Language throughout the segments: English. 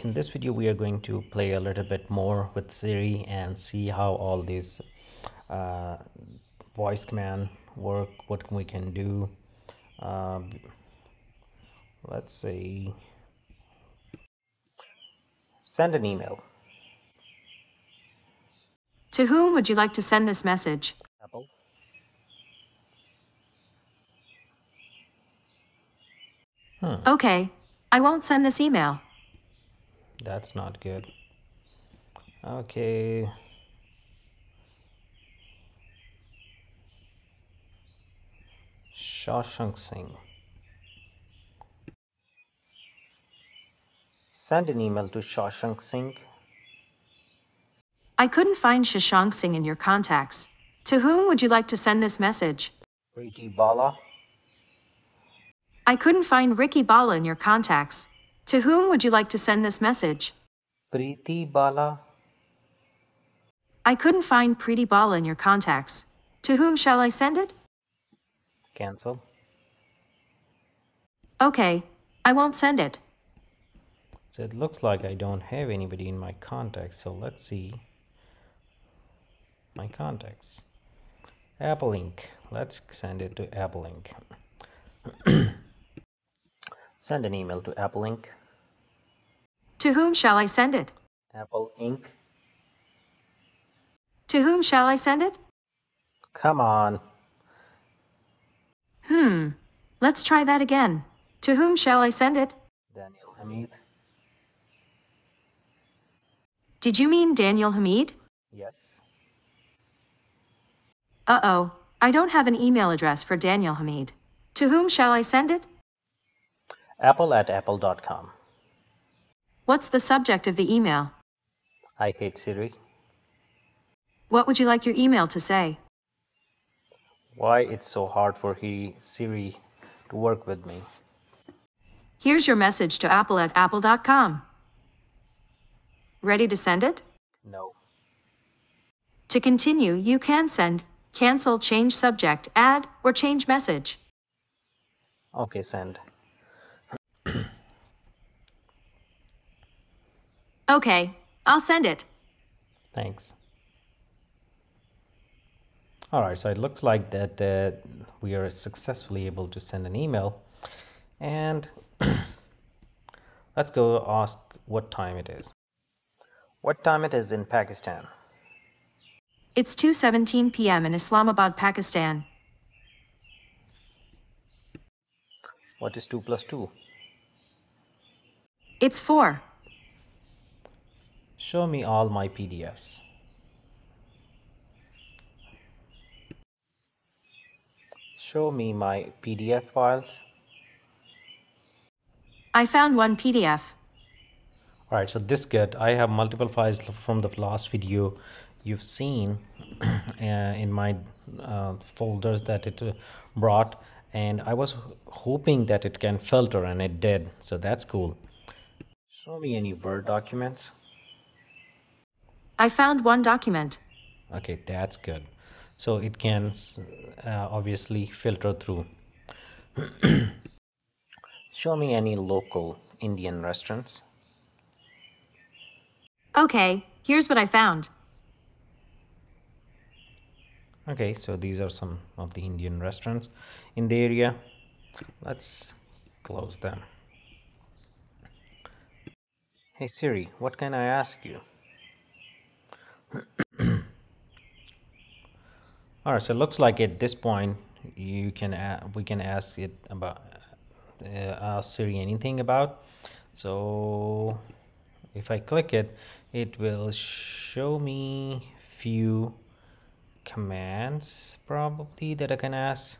In this video, we are going to play a little bit more with Siri and see how all these uh, voice command work, what we can do. Um, let's see. Send an email. To whom would you like to send this message? Apple. Okay, I won't send this email. That's not good. Okay. Shashank Singh. Send an email to Shashank Singh. I couldn't find Shashank Singh in your contacts. To whom would you like to send this message? Ricky Bala. I couldn't find Ricky Bala in your contacts. To whom would you like to send this message? Preeti Bala. I couldn't find Preeti Bala in your contacts. To whom shall I send it? Cancel. Okay, I won't send it. So it looks like I don't have anybody in my contacts. So let's see my contacts. Apple Inc. Let's send it to Apple Inc. send an email to Apple Inc. To whom shall I send it? Apple Inc. To whom shall I send it? Come on. Hmm, let's try that again. To whom shall I send it? Daniel Hamid. Did you mean Daniel Hamid? Yes. Uh oh, I don't have an email address for Daniel Hamid. To whom shall I send it? Apple at apple.com. What's the subject of the email? I hate Siri. What would you like your email to say? Why it's so hard for he Siri to work with me. Here's your message to apple at apple.com. Ready to send it? No. To continue, you can send, cancel, change subject, add, or change message. Okay, send. Okay, I'll send it. Thanks. All right, so it looks like that uh, we are successfully able to send an email. And let's go ask what time it is. What time it is in Pakistan? It's 2:17 p.m. in Islamabad, Pakistan. What is 2 plus 2? It's 4. Show me all my PDFs. Show me my PDF files. I found one PDF. All right, so this good. I have multiple files from the last video you've seen uh, in my uh, folders that it uh, brought, and I was hoping that it can filter, and it did. So that's cool. Show me any Word documents. I found one document. Okay, that's good. So it can uh, obviously filter through. Show me any local Indian restaurants. Okay, here's what I found. Okay, so these are some of the Indian restaurants in the area. Let's close them. Hey Siri, what can I ask you? All right, so it looks like at this point you can a- we can ask it about uh, ask Siri anything about. So if I click it, it will show me few commands probably that I can ask.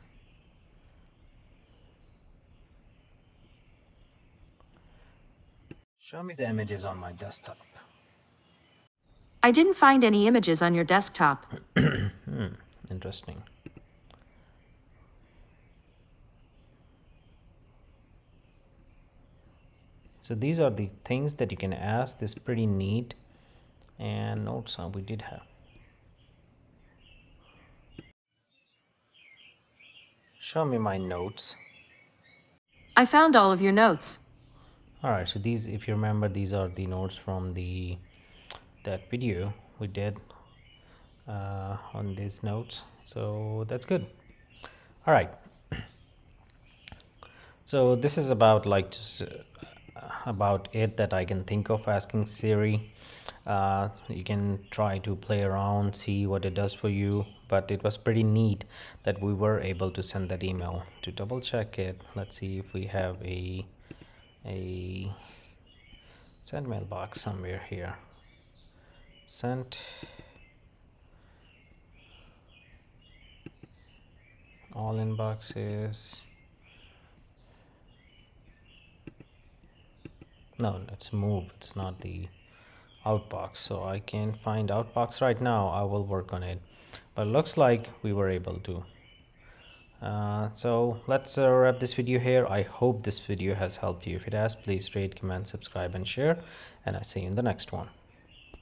Show me the images on my desktop. I didn't find any images on your desktop. Interesting. So these are the things that you can ask. This pretty neat. And notes we did have. Show me my notes. I found all of your notes. all right so these if you remember these are the notes from the that video we did uh, on these notes. So that's good. All right. So this is about like just, uh, about it that I can think of asking Siri. Uh, you can try to play around see what it does for you but it was pretty neat that we were able to send that email. To double check it let's see if we have a a send mailbox somewhere here. Sent all inboxes. No let's move it's not the outbox so I can't find outbox right now I will work on it. But it looks like we were able to. Uh, so let's uh, wrap this video here. I hope this video has helped you. If it has please rate comment subscribe and share and I see you in the next one